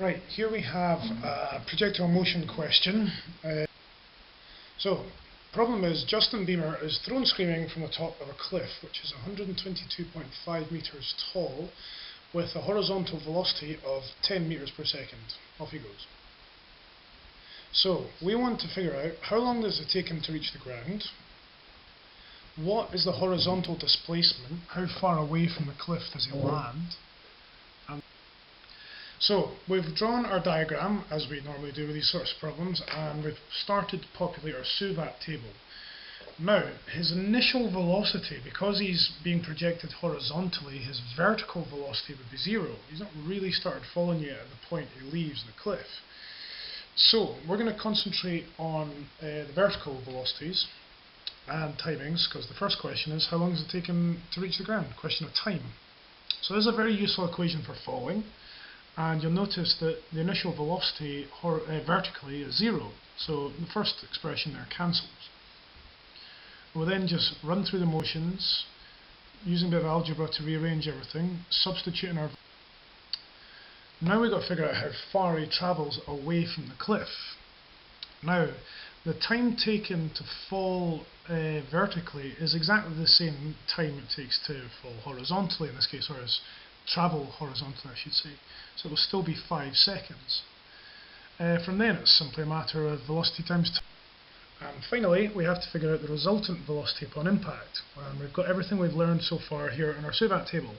Right, here we have a projectile motion question. Uh, so, problem is Justin Bieber is thrown screaming from the top of a cliff, which is 122.5 metres tall, with a horizontal velocity of 10 metres per second. Off he goes. So, we want to figure out how long does it take him to reach the ground, what is the horizontal displacement, how far away from the cliff does he land, so we've drawn our diagram as we normally do with these sorts of problems and we've started to populate our SUVAT table. Now his initial velocity, because he's being projected horizontally, his vertical velocity would be zero. He's not really started falling yet at the point he leaves the cliff. So we're going to concentrate on uh, the vertical velocities and timings because the first question is how long does it take him to reach the ground? Question of time. So this is a very useful equation for falling and you'll notice that the initial velocity uh, vertically is zero, so the first expression there cancels. We'll then just run through the motions, using a bit of algebra to rearrange everything, substituting our... Now we've got to figure out how far he travels away from the cliff. Now, the time taken to fall uh, vertically is exactly the same time it takes to fall horizontally, in this case, or as travel horizontally, I should say. So it will still be 5 seconds. Uh, from then it's simply a matter of velocity times time. And finally, we have to figure out the resultant velocity upon impact. And we've got everything we've learned so far here in our SUVAT table.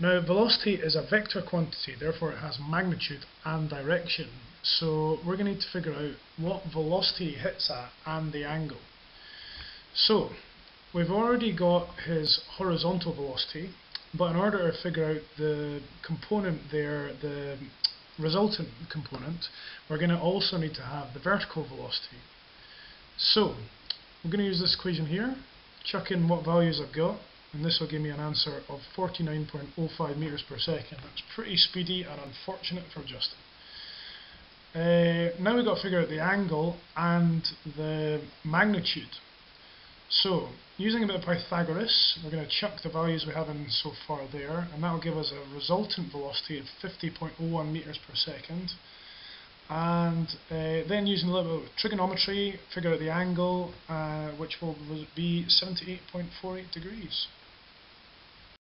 Now, velocity is a vector quantity, therefore it has magnitude and direction. So we're going to need to figure out what velocity hits at and the angle. So, we've already got his horizontal velocity, but in order to figure out the component there, the resultant component, we're going to also need to have the vertical velocity. So, we're going to use this equation here, chuck in what values I've got, and this will give me an answer of 49.05 meters per second. That's pretty speedy and unfortunate for Justin. Uh, now we've got to figure out the angle and the magnitude. So, using a bit of Pythagoras, we're going to chuck the values we have in so far there, and that will give us a resultant velocity of 50.01 meters per second. And uh, then using a little bit of trigonometry, figure out the angle, uh, which will be 78.48 degrees.